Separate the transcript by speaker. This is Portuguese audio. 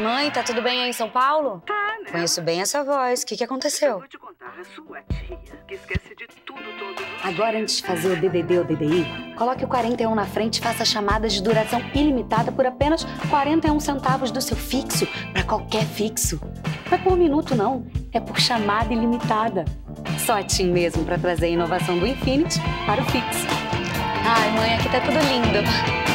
Speaker 1: Mãe, tá tudo bem aí em São Paulo?
Speaker 2: Tá, né?
Speaker 1: Conheço bem essa voz. O que, que
Speaker 2: Eu
Speaker 1: aconteceu?
Speaker 2: vou te contar, a sua tia, que esquece de tudo
Speaker 3: Agora, antes de fazer o DDD ou DDI, coloque o 41 na frente e faça chamadas de duração ilimitada por apenas 41 centavos do seu fixo para qualquer fixo. Não é por minuto, não. É por chamada ilimitada. Só a TIM mesmo para trazer a inovação do Infinity para o fixo.
Speaker 1: Ai, mãe, aqui tá tudo lindo.